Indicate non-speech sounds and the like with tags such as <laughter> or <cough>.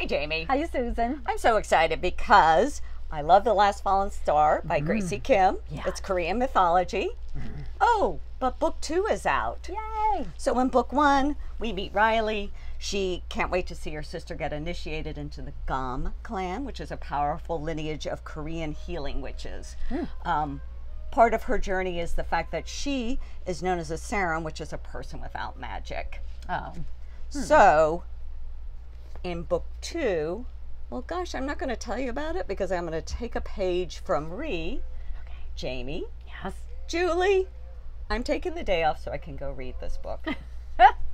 Hi, Jamie. Hi, Susan. I'm so excited because I love The Last Fallen Star by mm. Graci Kim. Yeah. It's Korean mythology. Mm. Oh, but book two is out. Yay! So in book one, we meet Riley. She can't wait to see her sister get initiated into the Gom clan, which is a powerful lineage of Korean healing witches. Hmm. Um, part of her journey is the fact that she is known as a saram, which is a person without magic. Oh, So, in book two, well, gosh, I'm not going to tell you about it because I'm going to take a page from Ree, okay. Jamie, Yes. Julie. I'm taking the day off so I can go read this book. <laughs>